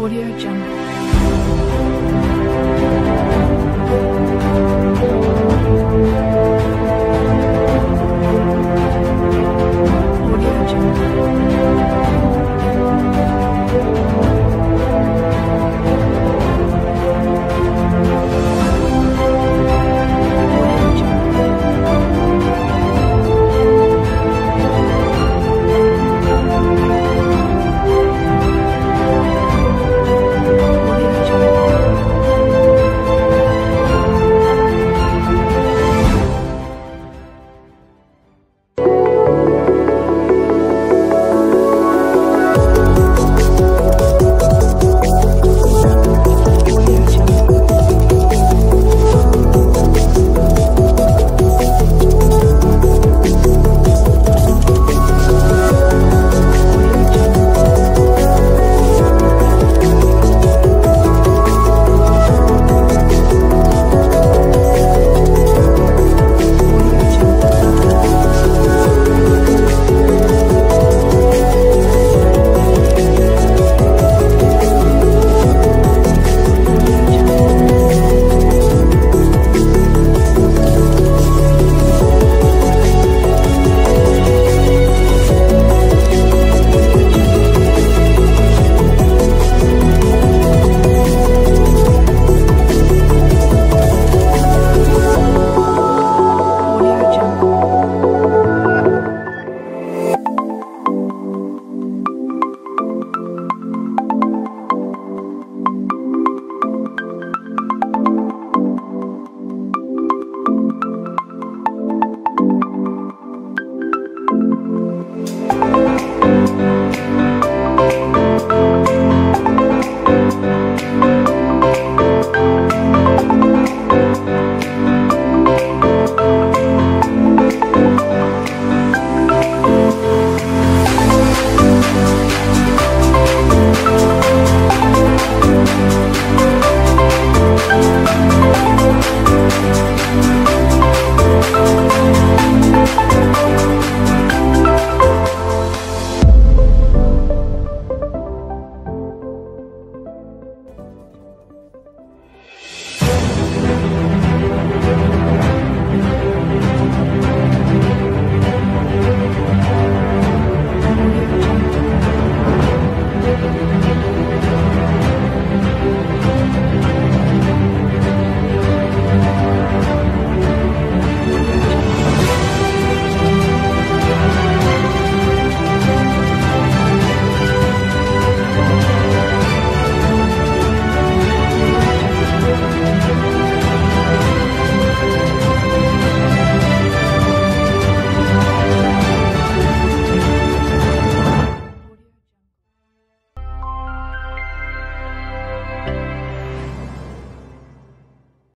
Audio Jungle.